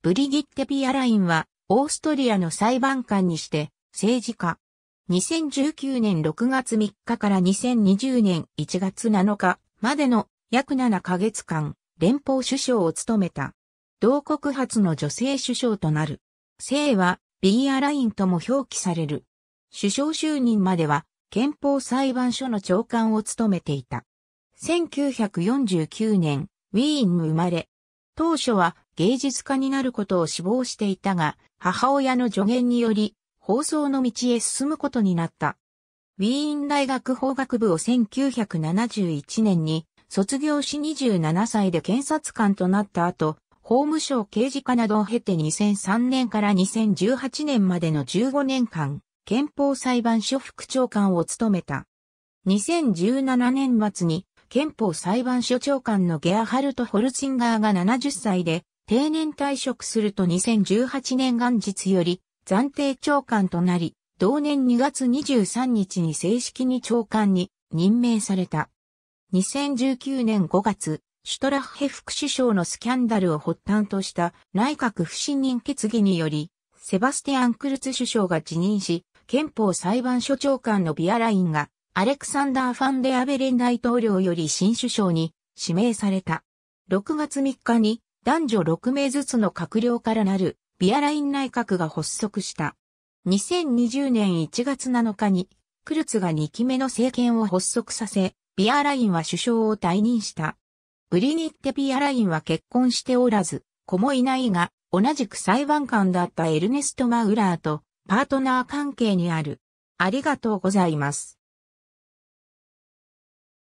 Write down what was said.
ブリギッテ・ビアラインは、オーストリアの裁判官にして、政治家。2019年6月3日から2020年1月7日までの約7ヶ月間、連邦首相を務めた。同国初の女性首相となる。姓は、ビーアラインとも表記される。首相就任までは、憲法裁判所の長官を務めていた。1949年、ウィーン生まれ。当初は芸術家になることを志望していたが、母親の助言により、放送の道へ進むことになった。ウィーン大学法学部を1971年に卒業し27歳で検察官となった後、法務省刑事課などを経て2003年から2018年までの15年間、憲法裁判所副長官を務めた。2017年末に憲法裁判所長官のゲアハルト・ホルツィンガーが70歳で定年退職すると2018年元日より暫定長官となり、同年2月23日に正式に長官に任命された。2019年5月、シュトラッヘ副首相のスキャンダルを発端とした内閣不信任決議により、セバスティアン・クルツ首相が辞任し、憲法裁判所長官のビアラインがアレクサンダー・ファンデアベレン大統領より新首相に指名された。6月3日に男女6名ずつの閣僚からなるビアライン内閣が発足した。2020年1月7日にクルツが2期目の政権を発足させ、ビアラインは首相を退任した。ブリニッテ・ビアラインは結婚しておらず、子もいないが、同じく裁判官だったエルネスト・マウラーとパートナー関係にある。ありがとうございます。